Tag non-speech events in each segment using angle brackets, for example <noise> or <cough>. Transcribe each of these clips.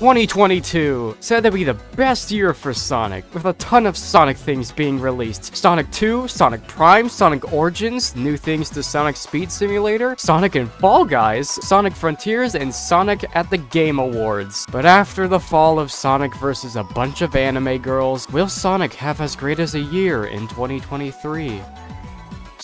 2022 said to be the best year for Sonic, with a ton of Sonic things being released. Sonic 2, Sonic Prime, Sonic Origins, new things to Sonic Speed Simulator, Sonic and Fall Guys, Sonic Frontiers, and Sonic at the Game Awards. But after the fall of Sonic versus a bunch of anime girls, will Sonic have as great as a year in 2023?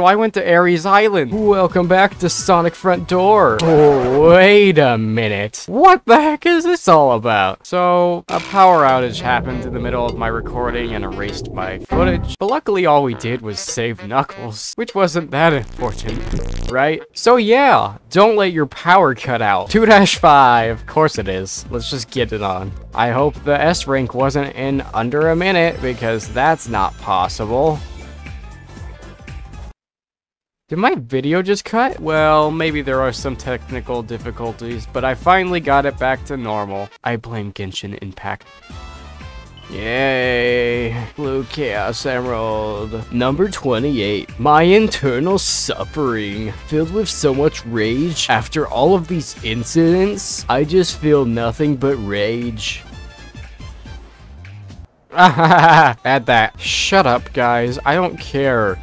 So I went to Ares Island. Welcome back to Sonic Front Door. Wait a minute. What the heck is this all about? So, a power outage happened in the middle of my recording and erased my footage. But luckily all we did was save Knuckles, which wasn't that important, right? So yeah, don't let your power cut out. 2-5, of course it is. Let's just get it on. I hope the S rank wasn't in under a minute because that's not possible. Did my video just cut? Well, maybe there are some technical difficulties, but I finally got it back to normal. I blame Genshin Impact. Yay! Blue Chaos Emerald. Number 28. My internal suffering. Filled with so much rage. After all of these incidents, I just feel nothing but rage. <laughs> Add that. Shut up, guys. I don't care.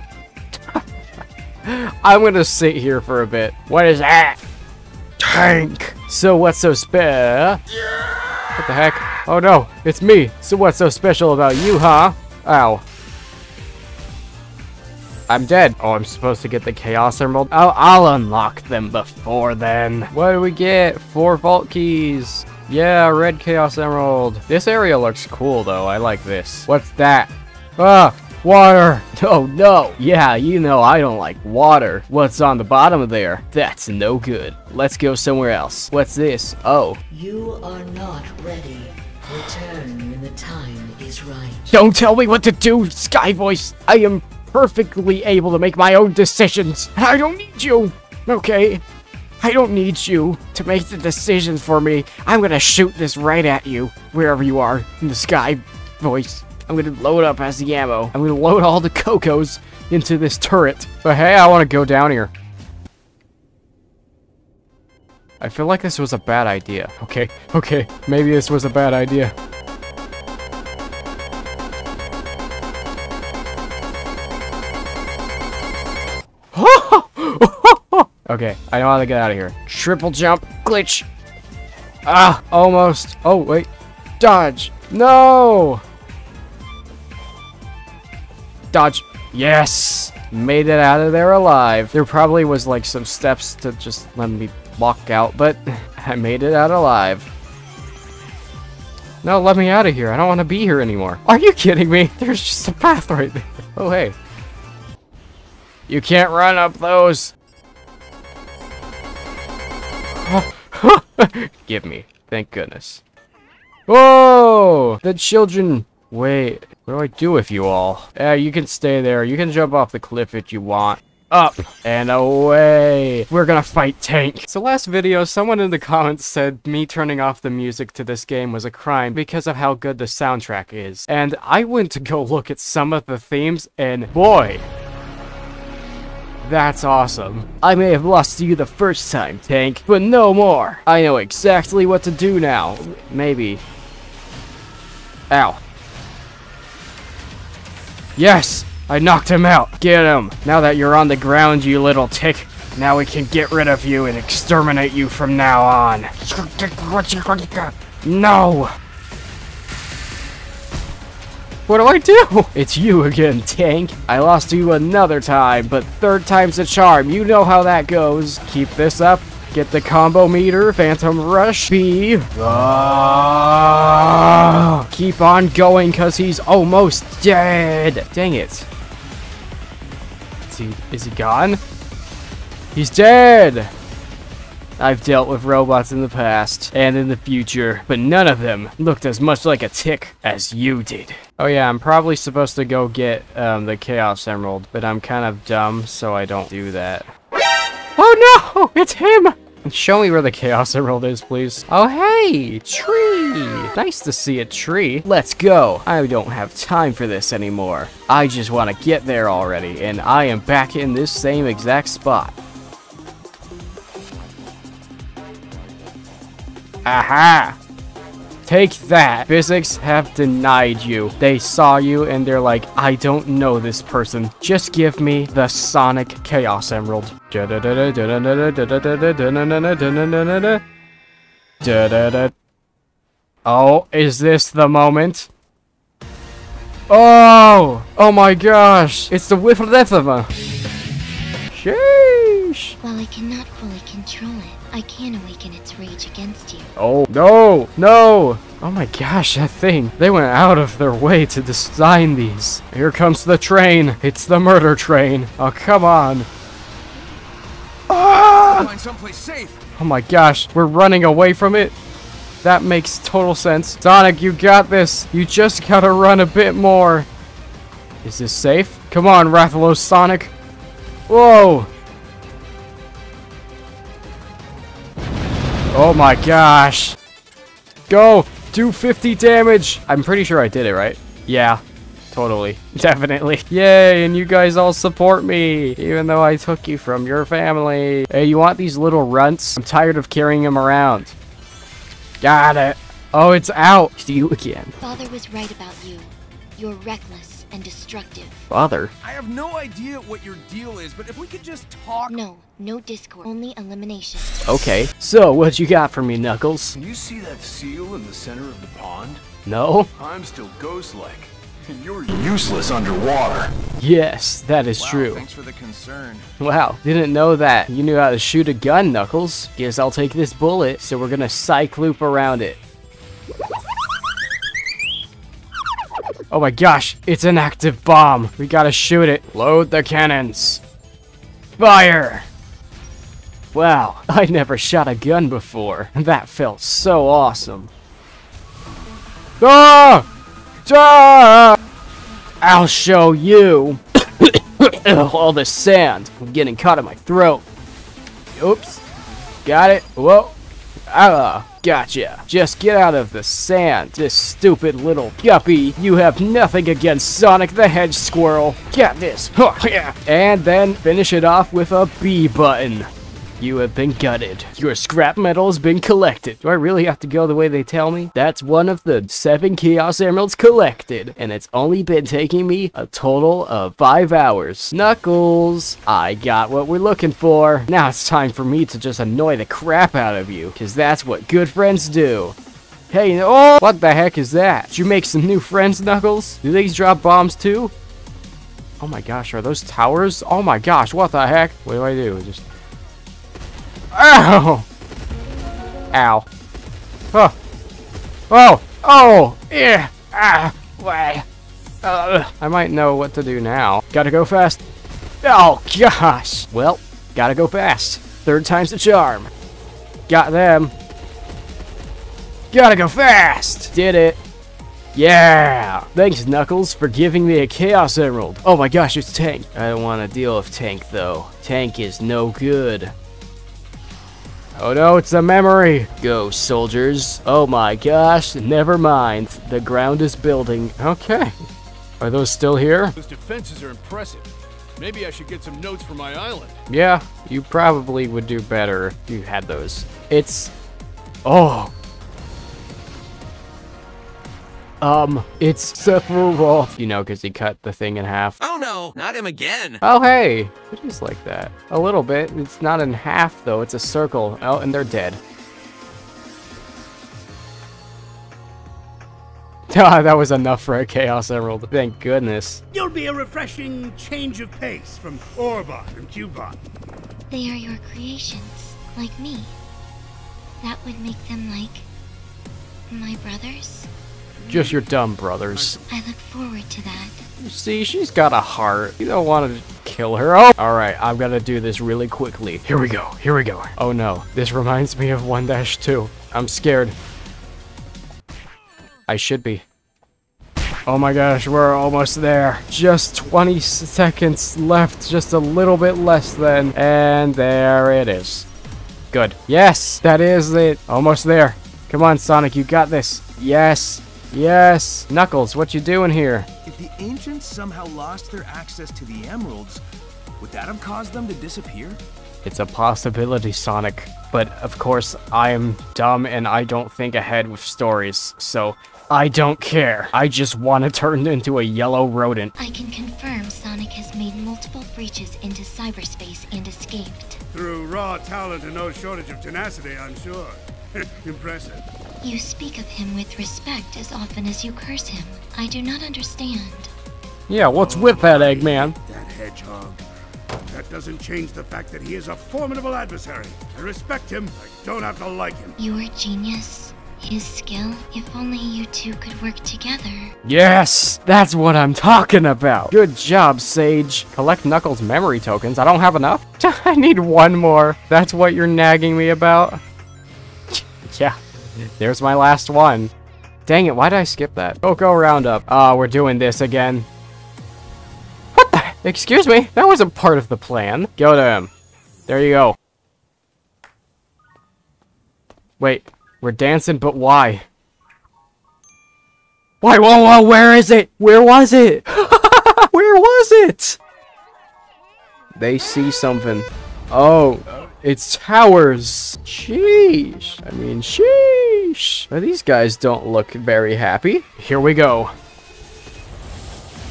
<laughs> I'm gonna sit here for a bit. What is that? Tank! So what's so spare? What the heck? Oh no, it's me. So what's so special about you, huh? Ow. I'm dead. Oh, I'm supposed to get the Chaos Emerald? Oh, I'll unlock them before then. What do we get? Four Vault Keys. Yeah, red Chaos Emerald. This area looks cool, though. I like this. What's that? Ah, Water! <laughs> Oh no! Yeah, you know I don't like water. What's on the bottom of there? That's no good. Let's go somewhere else. What's this? Oh. You are not ready. Return when the time is right. Don't tell me what to do, Sky Voice! I am perfectly able to make my own decisions, I don't need you! Okay? I don't need you to make the decisions for me. I'm gonna shoot this right at you, wherever you are, in the Sky Voice. I'm gonna load up as the ammo. I'm gonna load all the Kocos into this turret. But hey, I wanna go down here. I feel like this was a bad idea. Okay, okay, maybe this was a bad idea. <laughs> okay, I know how to get out of here. Triple jump, glitch. Ah, almost. Oh, wait. Dodge. No! Dodge. Yes! Made it out of there alive. There probably was like some steps to just let me walk out, but <laughs> I made it out alive. No, let me out of here. I don't want to be here anymore. Are you kidding me? <laughs> There's just a path right there. <laughs> Oh, hey. You can't run up those. Give me. Thank goodness. Whoa! The children Wait, what do I do with you all? Yeah, you can stay there. You can jump off the cliff if you want. Up and away. We're gonna fight Tank. So last video, someone in the comments said me turning off the music to this game was a crime because of how good the soundtrack is. And I went to go <laughs> look at some of the themes and boy, that's awesome. I may have lost to you the first time, Tank, but no more. I know exactly what to do now. Maybe. Ow. Yes! I knocked him out! Get him! Now that you're on the ground, you little tick, now we can get rid of you and exterminate you from now on. No! What do I do? It's you again, Tank. I lost to you another time, but third time's a charm. You know how that goes. Keep this up, Get the combo meter, Phantom Rush, B. Ah, keep on going because he's almost dead. Dang it. Is he, is he gone? He's dead. I've dealt with robots in the past and in the future, but none of them looked as much like a tick as you did. Oh yeah, I'm probably supposed to go get um, the Chaos Emerald, but I'm kind of dumb, so I don't do that. Oh no! It's him! Show me where the Chaos Emerald is, please. Oh, hey! Tree! Nice to see a tree. Let's go. I don't have time for this anymore. I just want to get there already, and I am back in this same exact spot. Aha! Take that. Physics have denied you. They saw you and they're like, I don't know this person. Just give me the Sonic Chaos Emerald. Oh, is this the moment? Oh! Oh my gosh! It's the Whifflethema! Sheesh! While I cannot fully control it, I can't awaken its rage against you. Oh, no! No! Oh my gosh, that thing. They went out of their way to design these. Here comes the train. It's the murder train. Oh, come on. Ah! Find someplace safe. Oh my gosh, we're running away from it. That makes total sense. Sonic, you got this. You just gotta run a bit more. Is this safe? Come on, Rathalos Sonic. Whoa! Oh my gosh. Go! Do 50 damage! I'm pretty sure I did it, right? Yeah. Totally. <laughs> Definitely. Yay, and you guys all support me, even though I took you from your family. Hey, you want these little runts? I'm tired of carrying them around. Got it. Oh, it's out. It's <laughs> you again. Father was right about you. You're reckless and destructive. Father. I have no idea what your deal is, but if we could just talk. No, no discord, only elimination. Okay. So, what you got for me, Knuckles? Can you see that seal in the center of the pond? No? I'm still ghost-like. And you're useless underwater. Yes, that is Wow, true. Thanks for the concern. Wow, didn't know that. You knew how to shoot a gun, Knuckles. Guess I'll take this bullet, so we're gonna Cyloop around it. Oh my gosh, it's an active bomb. We gotta shoot it. Load the cannons. Fire! Wow, <laughs> I never shot a gun before. <laughs> That felt so awesome. Ah! Ah! I'll show you. <coughs> All this sand. I'm getting caught in my throat. Oops. Got it. Whoa. Ah, gotcha. Just get out of the sand, this stupid little guppy. You have nothing against Sonic the Hedge Squirrel. Get this. <laughs> And then finish it off with a B button. You have been gutted. Your scrap metal has been collected. Do I really have to go the way they tell me? That's one of the seven Chaos Emeralds collected, and it's only been taking me a total of five hours. Knuckles, I got what we're looking for. Now it's time for me to just annoy the crap out of you, because that's what good friends do. Hey, oh, what the heck is that? Did you make some new friends, Knuckles? Do these drop bombs too? Oh my gosh, are those towers? Oh my gosh, what the heck? What do I do? Just Ow! Ow. Oh. Oh! Oh! Yeah! Ah! Way! Uh, I might know what to do now. Gotta go fast. Oh, gosh! Well, gotta go fast. Third time's the charm. Got them. Gotta go fast! Did it. Yeah! Thanks, Knuckles, for giving me a Chaos Emerald. Oh my gosh, it's Tank. I don't want to deal with Tank, though. Tank is no good. Oh no, it's a memory! Go, soldiers. Oh my gosh, never mind. The ground is building. Okay. Are those still here? Those defenses are impressive. Maybe I should get some notes for my island. Yeah, you probably would do better if you had those. It's... Oh. Um, it's Sephiroth. You know, because he cut the thing in half. Oh no, not him again. Oh, hey! It is like that. A little bit. It's not in half, though. It's a circle. Oh, and they're dead. <laughs> Ah, that was enough for a Chaos Emerald. Thank goodness. You'll be a refreshing change of pace from Orbot and Cubot. They are your creations, like me. That would make them like my brothers. Just your dumb brothers. I look forward to that. See, she's got a heart. You don't want to kill her. Oh! Alright, I've got to do this really quickly. Here we go. Here we go. Oh no. This reminds me of 1-2. I'm scared. I should be. Oh my gosh, we're almost there. Just 20 seconds left. Just a little bit less than. And there it is. Good. Yes, that is it. Almost there. Come on, Sonic, you got this. Yes. Yes. Knuckles, what you doing here? If the ancients somehow lost their access to the emeralds, would that have caused them to disappear? It's a possibility, Sonic. But of course, I am dumb and I don't think ahead with stories, so I don't care. I just want to turn into a yellow rodent. I can confirm Sonic has made multiple breaches into cyberspace and escaped. Through raw talent and no shortage of tenacity, I'm sure. <laughs> Impressive. You speak of him with respect as often as you curse him. I do not understand. Yeah, what's with that, Eggman? That hedgehog. That doesn't change the fact that he is a formidable adversary. I respect him. I don't have to like him. Your genius, his skill, if only you two could work together. Yes, that's what I'm talking about. Good job, Sage. Collect Knuckles memory tokens. I don't have enough. <laughs> I need one more. That's what you're nagging me about. <laughs> yeah, there's my last one. Dang it, why did I skip that? Go Koco Roundup. Ah, we're doing this again. What the? Excuse me? That wasn't part of the plan. Go to him. There you go. Wait, we're dancing, but why? Why, whoa, whoa, where is it? Where was it? <laughs> where was it? They see something. Oh, it's towers. Sheesh. I mean, sheesh. But these guys don't look very happy. Here we go.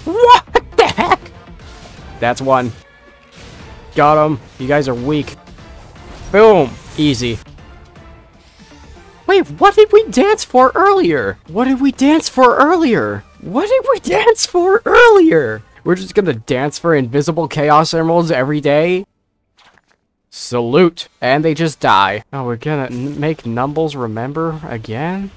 What the heck? That's one. Got him. You guys are weak. Boom. Easy. Wait, what did we dance for earlier? What did we dance for earlier? What did we <laughs> dance for earlier? We're just gonna dance for invisible chaos emeralds every day? Salute. And they just die. Oh, we're gonna make Numbles remember again?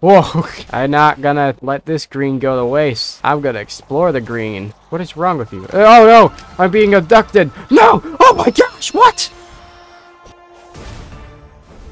Whoa, <laughs> I'm not gonna let this green go to waste. I'm gonna explore the green. What is wrong with you? Oh, oh no, I'm being abducted. No, oh my gosh, what?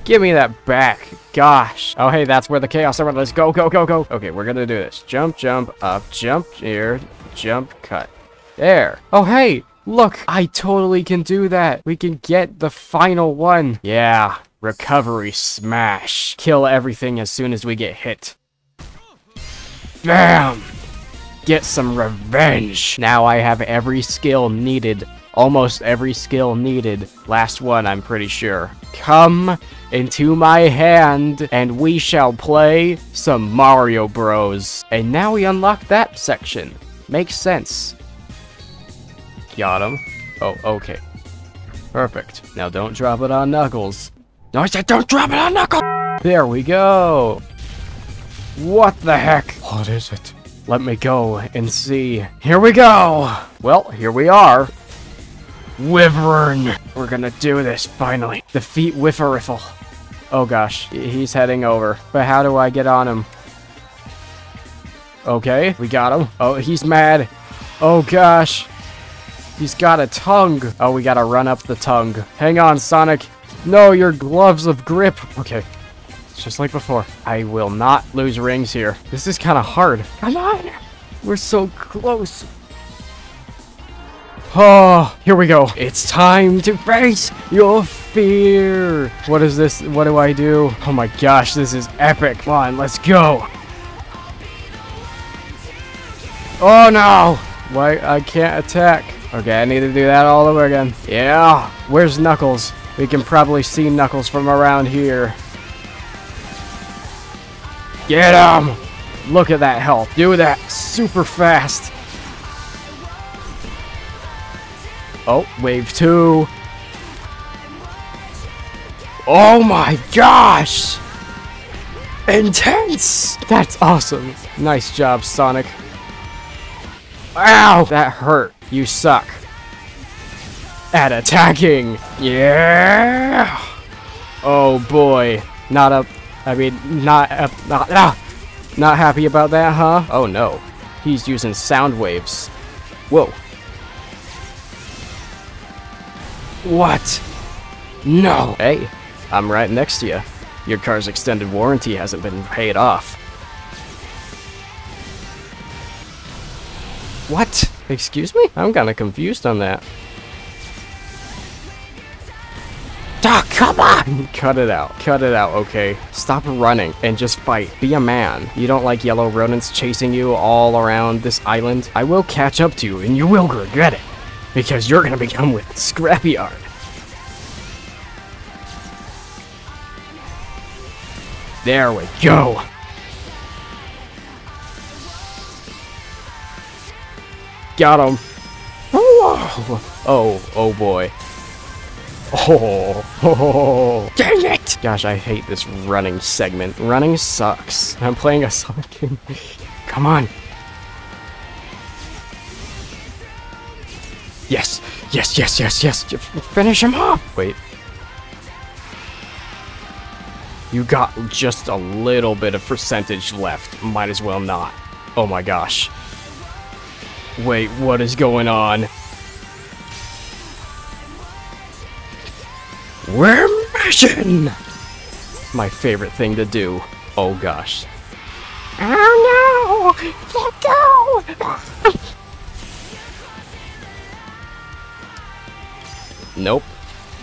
Give me that back. Gosh. Oh, hey, that's where the Chaos Emerald is. Go, go, go, go. Okay, we're gonna do this. Jump, jump, up, jump here, jump, cut. There. Oh, hey, look. I totally can do that. We can get the final one. Yeah. Recovery smash. Kill everything as soon as we get hit. Bam! Get some revenge. Now I have every skill needed. Almost every skill needed. Last one, I'm pretty sure. Come into my hand, and we shall play some Mario Bros. And now we unlock that section. Makes sense. Got him. Oh, okay. Perfect. Now don't drop it on Knuckles. No, I said don't drop it on Knuckles! There we go. What the heck? What is it? Let me go and see. Here we go! Well, here we are. Wyvern! We're gonna do this, finally. Defeat Wyferiffle. Oh gosh, he's heading over. But how do I get on him? Okay, we got him. Oh, he's mad. Oh gosh. He's got a tongue. Oh, we gotta run up the tongue. Hang on, Sonic. No, your gloves of grip. Okay. It's just like before. I will not lose rings here. This is kind of hard. Come on. We're so close. Oh, here we go. It's time to face your fear. What is this? What do I do? Oh my gosh, this is epic. Come on, let's go. Oh no! Why, I can't attack. Okay, I need to do that all over again. Yeah. Where's Knuckles? We can probably see Knuckles from around here. Get him! Look at that health. Do that super fast. Oh, wave two. Oh my gosh! Intense! That's awesome. Nice job, Sonic. Ow! That hurt. You suck. At attacking! Yeah! Oh boy. Not up. I mean, not up. Not, ah, not happy about that, huh? Oh no. He's using sound waves. Whoa. What? No! Hey, I'm right next to you. Your car's extended warranty hasn't been paid off. What? Excuse me? I'm kind of confused on that. Oh, come on! <laughs> Cut it out. Cut it out, okay? Stop running and just fight. Be a man. You don't like yellow rodents chasing you all around this island? I will catch up to you and you will regret it. Because you're gonna become with Scrapyard. There we go! Got him. Whoa. Oh, oh boy. Oh, oh, <laughs> dang it! Gosh, I hate this running segment. Running sucks. I'm playing a Sonic game. Come on. Yes, yes, yes, yes, yes. Finish him off. Wait. You got just a little bit of percentage left. Might as well not. Oh my gosh. Wait, what is going on? We're mashing! My favorite thing to do. Oh gosh. Oh no! Let go! nope.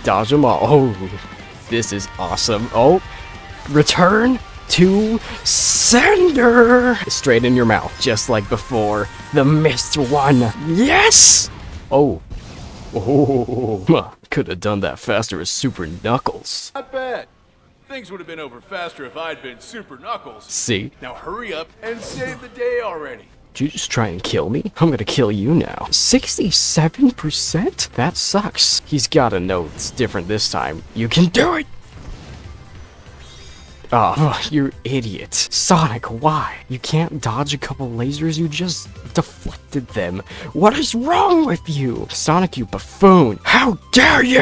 Dodge them all. Oh, this is awesome. Oh, return to sender! Straight in your mouth, just like before. The missed one. Yes! Oh. Oh, <laughs> could have done that faster as Super Knuckles. Not bad. Things would have been over faster if I'd been Super Knuckles. See? Now hurry up and save the day already. Did you just try and kill me? I'm gonna kill you now. 67%? That sucks. He's gotta know it's different this time. You can do it! Oh, <laughs> you idiot. Sonic, why? You can't dodge a couple lasers, you just deflected them. What is wrong with you? Sonic, you buffoon! How dare you!